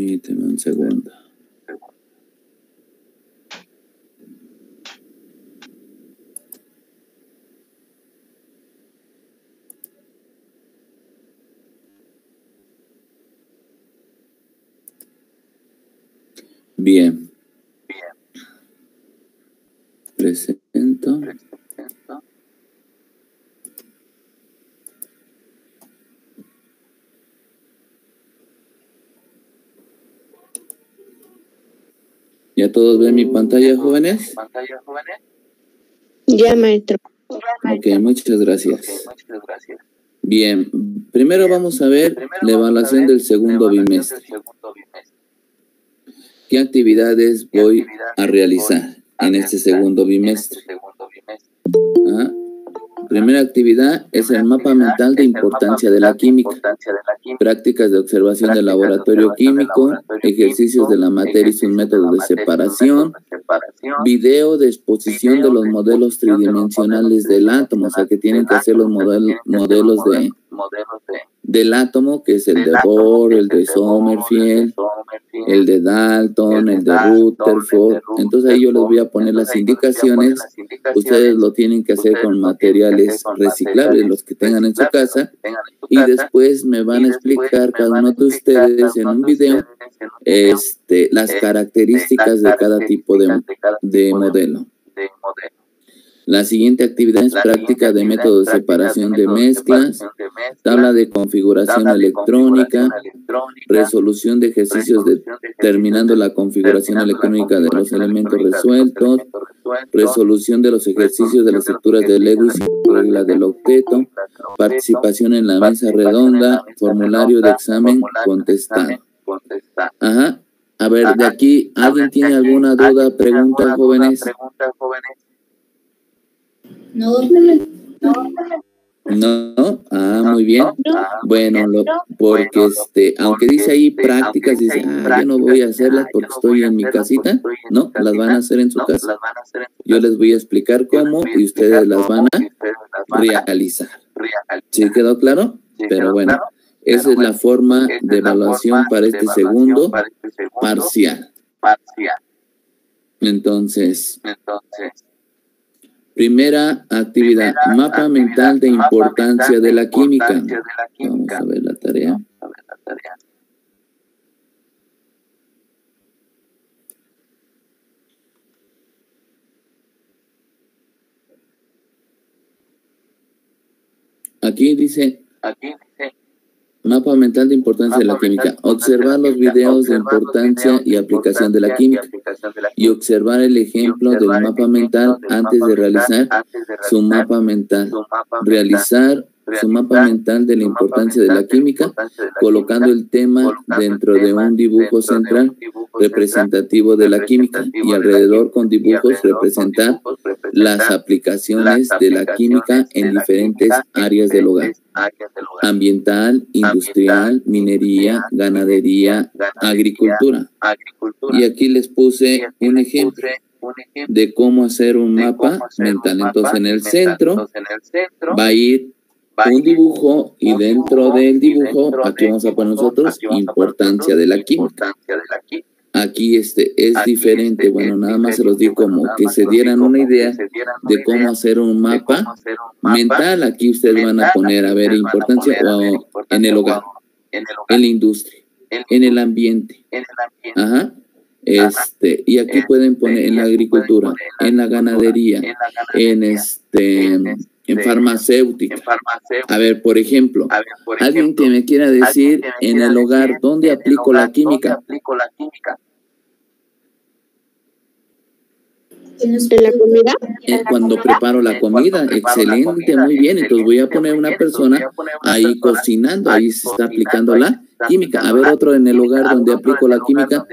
Permíteme un segundo. Bien. ¿Ya todos ven mi pantalla, jóvenes? Ya, maestro. Ok, muchas gracias. Bien, primero vamos a ver la evaluación del segundo bimestre. ¿Qué actividades voy a realizar en este segundo bimestre? Primera actividad es el mapa mental de importancia de la química, prácticas de observación del laboratorio químico, ejercicios de la materia y sus métodos de separación, video de exposición de los modelos tridimensionales del átomo, o sea que tienen que hacer los modelos, modelos de, del átomo, que es el de Bohr, el de Sommerfield, el de Dalton, el de Rutherford. Entonces ahí yo les voy a poner las indicaciones. Ustedes lo tienen que hacer con materiales reciclables, los que tengan en su casa. Y después me van a explicar cada uno de ustedes en un video este, las características de cada tipo de, de modelo. La siguiente actividad es práctica de método de separación de mezclas, tabla de configuración electrónica, resolución de ejercicios determinando la configuración electrónica de los elementos resueltos, resolución de los ejercicios de las estructuras de Lewis y regla del octeto, participación en la mesa redonda, formulario de examen contestado. Ajá. A ver, de aquí, ¿alguien tiene alguna duda, pregunta, jóvenes? No, no, ah, muy bien. Bueno, lo, porque este, aunque dice ahí prácticas, dice, ah, yo no voy a hacerlas porque estoy en mi casita, no, las van a hacer en su casa. Yo les voy a explicar cómo y ustedes las van a realizar. ¿Sí quedó claro? Pero bueno, esa es la forma de evaluación para este segundo parcial. Entonces, Primera actividad, mapa mental de importancia de la química. Vamos a ver la tarea. Aquí dice, Mapa mental de importancia de la química. Observar los videos de importancia y aplicación de la química. Y observar el ejemplo del mapa mental antes de realizar su mapa mental. Realizar su mapa mental de la importancia de la química, colocando el tema dentro de un dibujo central representativo de la química y alrededor con dibujos representar las aplicaciones de la química en diferentes áreas del hogar. Ambiental, industrial, minería, ganadería, agricultura. Y aquí les puse un ejemplo de cómo hacer un mapa mental. Entonces, en el centro va a ir un dibujo y dentro del dibujo, aquí vamos a poner nosotros importancia de la química. Aquí este es diferente, bueno, nada más se los digo como que se dieran una idea de cómo hacer un mapa mental. Aquí ustedes van a poner, a ver, importancia en el hogar, en la industria, en el ambiente. Ajá. Este, y aquí pueden poner en la agricultura, en la ganadería, en este en farmacéutica. A ver, por ejemplo, alguien que me quiera decir en el hogar dónde aplico la química. ¿En la comida? Eh, cuando preparo la comida, excelente, muy bien. Entonces voy a poner una persona ahí cocinando, ahí se está aplicando la química. A ver, otro en el hogar donde aplico la química.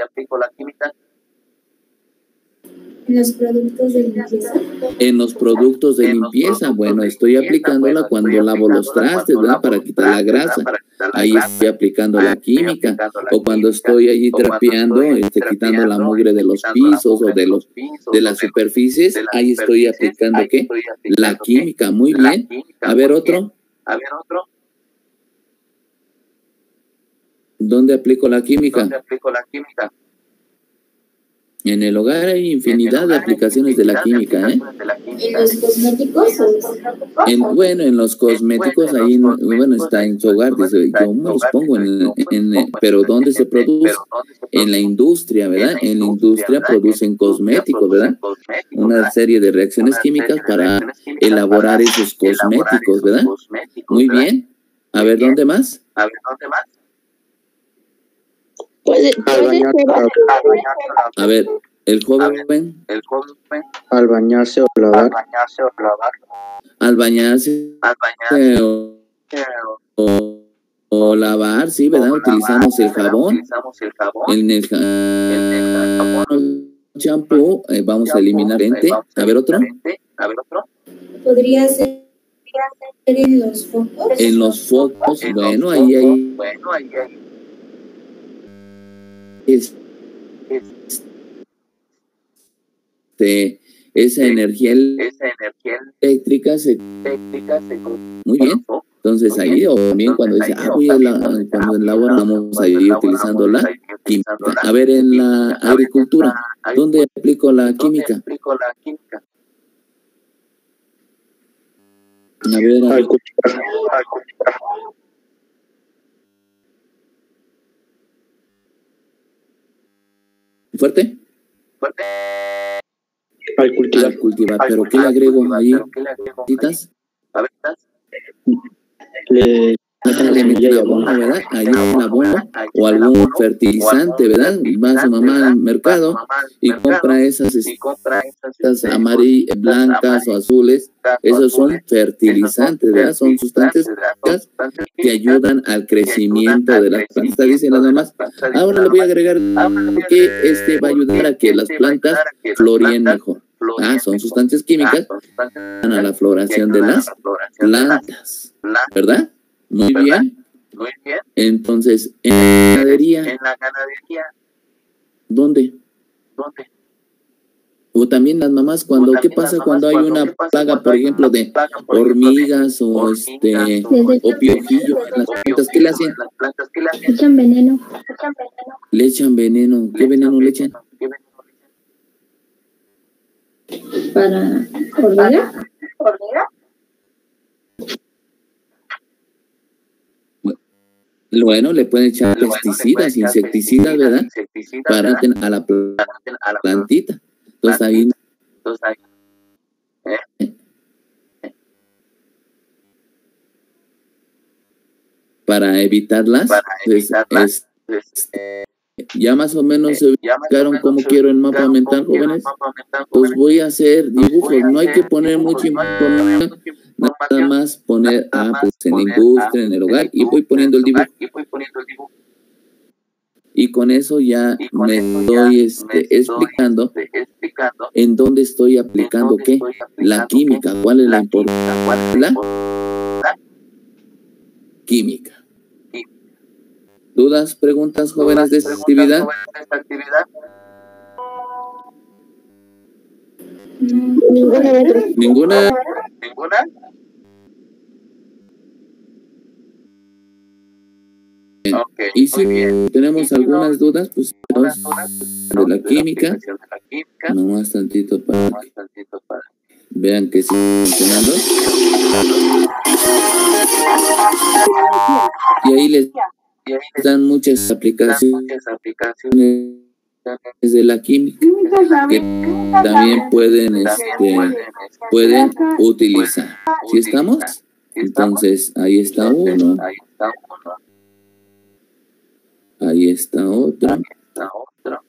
En los productos de limpieza. En los productos de limpieza, bueno, estoy aplicándola cuando lavo los trastes, ¿verdad? Para quitar la grasa. Ahí estoy aplicando la química. O cuando estoy allí trapeando, este, quitando la mugre de los pisos o de los de las superficies, ahí estoy aplicando ¿qué? La química. Muy bien. A ver otro. A ver otro. ¿Dónde aplico la química? ¿Dónde aplico la química? En el hogar hay infinidad de aplicaciones de la química, ¿eh? ¿En los cosméticos? En, bueno, en los cosméticos, ahí, bueno, está en su hogar, dice, yo me los pongo en, en, pero ¿dónde se produce? En la industria, ¿verdad? En la industria producen cosméticos, ¿verdad? Una serie de reacciones químicas para elaborar esos cosméticos, ¿verdad? Muy bien. A ver, ¿dónde más? A ver, ¿dónde más? Puede, puede ser A ver, el joven El joven Al bañarse o al lavar. bañarse o lavar, al bañarse al bañarse o, o- o lavar, sí, ¿verdad? Utilizamos el jabón. Utilizamos el jabón. En el ja- En el jabón. champú, eh, vamos a eliminar. A ver, otro. A ver, otro. ¿Podría ser en los focos? En los focos, En los bueno, ahí hay focos, Bueno, ahí hay. Es- este, esa energía Esa energía eléctrica se eléctrica se muy bien. Entonces ahí, o también cuando dice, ah, voy a la, cuando elaboramos ahí utilizando la química. A ver, en la agricultura, ¿dónde aplico la química? A ver, a- Al cultivar. fuerte, Al cultivar. al cultivar, pero ¿qué le agrego ahí? ¿Qué le agrego? ¿Citas? Le Ah, le metí semilla y abono, abono. ¿verdad? Ahí un abono o algún fertilizante, ¿verdad? Va su mamá al mercado y compra esas esas estas este, amarillas, blancas o azules. Esos son fertilizantes, ¿verdad? Son sustancias que ayudan al crecimiento de las plantas. Dicen las mamás, ahora le voy a agregar que este va a ayudar a que las plantas floríen mejor. Ah, son sustancias químicas que ayudan a la floración de las plantas, ¿verdad? Muy bien. Muy bien. Entonces, en la ganadería, En la ganadería, ¿dónde? ¿dónde? O también las mamás, cuando, ¿qué pasa cuando hay una plaga, por ejemplo, de hormigas o este o piojillo en las plantas? ¿Qué le hacen? Las plantas, ¿qué le echan veneno. Le echan veneno. ¿Qué veneno le echan? ¿Para hormiga? Bueno, le pueden echar Bueno, pesticidas, insecticidas, ¿verdad? Para ¿verdad? a la plantita. Entonces ahí Entonces, ahí, para evitarlas, Para pues, evitarlas, es- ya más o menos se más o ubicaron cómo se quiero el mapa mental, jóvenes. Pues voy a hacer dibujos, no hay que poner mucha información, nada más poner, ah, pues en la industria, ah, en el en hogar, y voy poniendo el dibujo. Y con eso ya me estoy este, explicando en dónde estoy aplicando qué, la química, cuál es la importancia la. Química. ¿Dudas, preguntas, jóvenes de esta Preguntas, actividad? jóvenes, de esta actividad? No. ¿Ninguna? ¿Ninguna? Ok, Y si bien. tenemos si algunas dudas, pues ¿Algunas vamos dudas? de la química, aplicación de la química. nomás tantito para Más que tantito para vean que sigue funcionando. Y ahí les Dan muchas aplicaciones de la química que también pueden, este, pueden, utilizar. ¿Sí estamos? Entonces, ahí está Entonces, uno, Ahí está uno, ahí está otro. ahí está otro.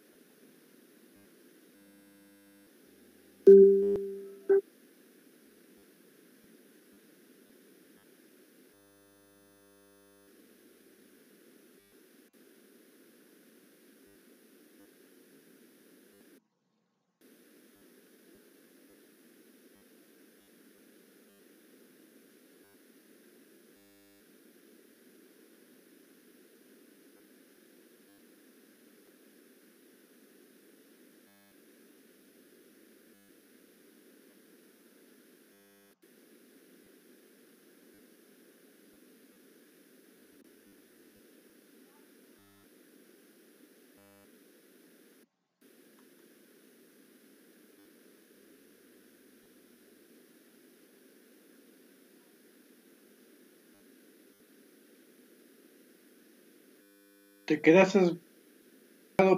Te quedaste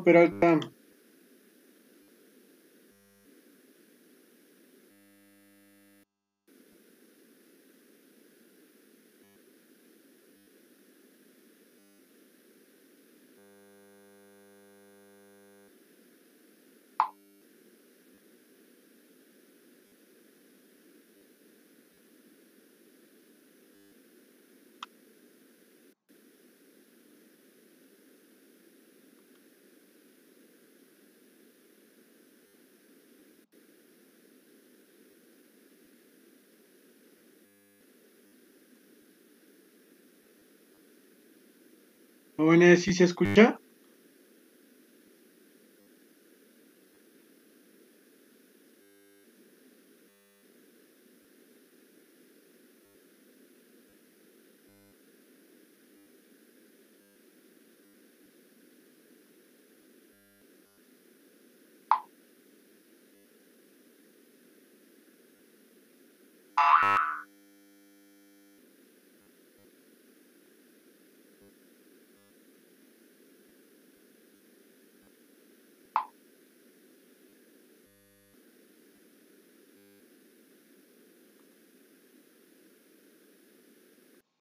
Peralta. Jóvenes, ¿sí se escucha?